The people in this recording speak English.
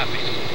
copy.